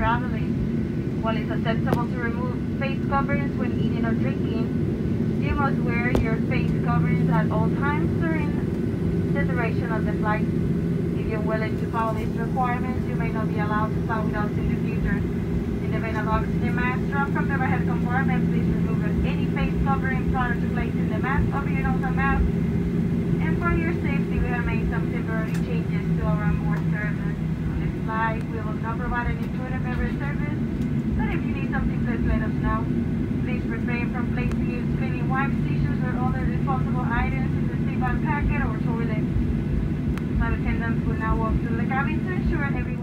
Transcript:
traveling. While it's acceptable to remove face coverings when eating or drinking, you must wear your face coverings at all times during the duration of the flight. If you're willing to follow these requirements, you may not be allowed to fly with us in the future. In the event of oxygen mask drop from the overhead compartment, please remove any face covering prior to placing the mask over your nose and mouth. And for your safety, we have made flight, we will not provide any food and beverage service, but if you need something, please let us know. Please refrain from placing used cleaning wipes, tissues, or other disposable items in the seatbelt packet or toilet. Flight attendants will now walk through the cabin to ensure everyone